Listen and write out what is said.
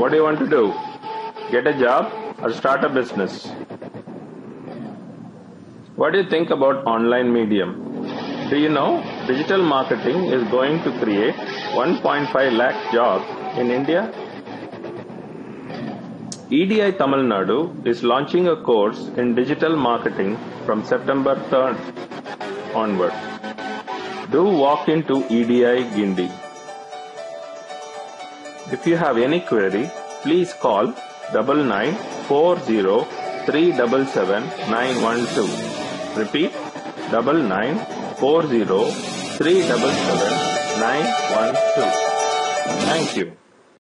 What do you want to do? Get a job or start a business? What do you think about online medium? Do you know digital marketing is going to create 1.5 lakh jobs in India? EDI Tamil Nadu is launching a course in digital marketing from September 3rd onward. Do walk into EDI Guindy. If you have any query, please call double nine four zero three double seven nine one two. Repeat double nine four zero three double seven nine one two. Thank you.